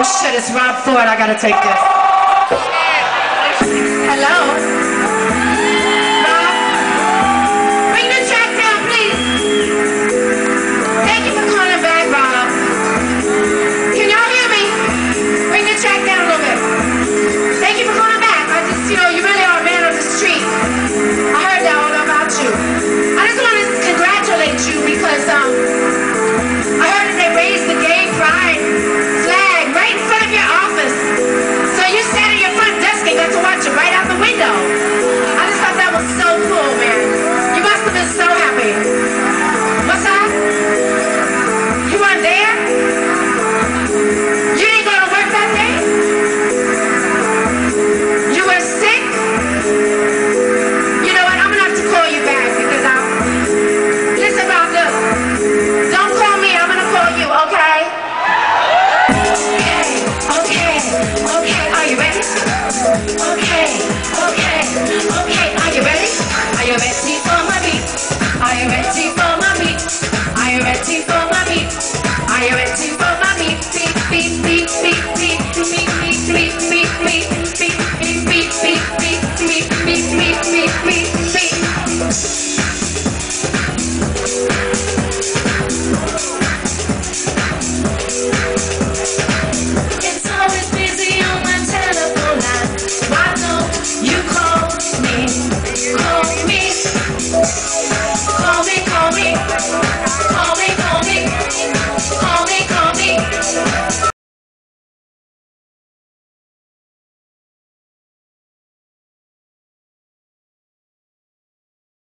Oh shit, it's Rob Ford. I gotta take this.